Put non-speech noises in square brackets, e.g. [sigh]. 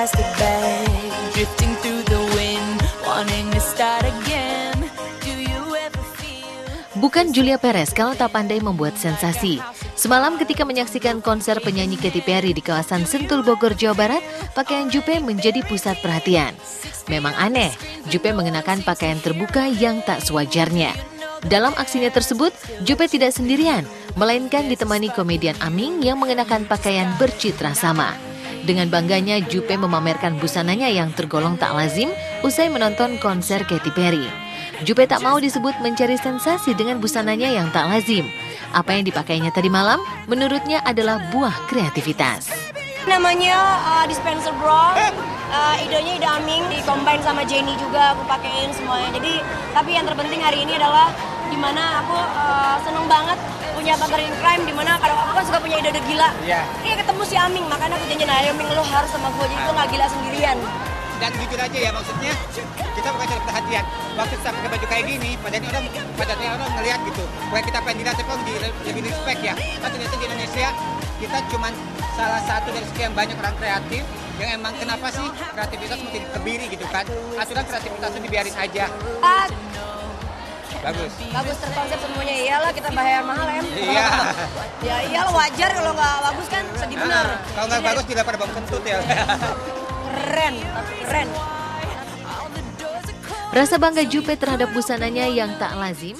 plastic bag, drifting through the wind, wanting to start again. Do you ever feel? Bukan Julia Perez kalau tak pandai membuat sensasi. Semalam ketika menyaksikan konser penyanyi Katy Perry di kawasan Sentul Bogor, Jawa Barat, pakaian Jupe menjadi pusat perhatian. Memang aneh, Jupe mengenakan pakaian terbuka yang tak sewajarnya. Dalam aksinya tersebut, Jupe tidak sendirian, melainkan ditemani komedian Aming yang mengenakan pakaian bercitra sama. Dengan bangganya, Jupe memamerkan busananya yang tergolong tak lazim usai menonton konser Katy Perry. Jupe tak mau disebut mencari sensasi dengan busananya yang tak lazim. Apa yang dipakainya tadi malam, menurutnya adalah buah kreativitas. Namanya uh, dispenser bra, uh, idenya ide Aming, dicombine sama Jenny juga aku pakein semuanya. Jadi, tapi yang terpenting hari ini adalah di mana aku uh, seneng banget punya partner in crime di mana kadang aku kan suka punya ide-ide gila. Iya. Kayak ketemu si Aming, makanya aku janjian ayo Aming lo harus sama gue jadi gue gak gila sendirian. Dan jujur aja ya maksudnya kita bukan cari perhatian. Waktu kita pakai baju kayak gini, padahal orang padahal orang ngelihat gitu. Bukan kita pengen dilihat, tapi di, lebih respect ya. Nah ternyata di Indonesia kita cuman salah satu dari sekian banyak orang kreatif yang emang kenapa sih kreativitas mesti dikebiri gitu kan? Aturan kreativitasnya dibiarin aja. Ah, Bagus. bagus terkonsep semuanya iyalah kita bayar mahal em. Iya. [laughs] ya iyalah wajar kalau nggak bagus kan sedih bener. Ah, kalau nggak bagus tidak pada bom kentut ya. Keren, keren. Rasa bangga Jupe terhadap busananya yang tak lazim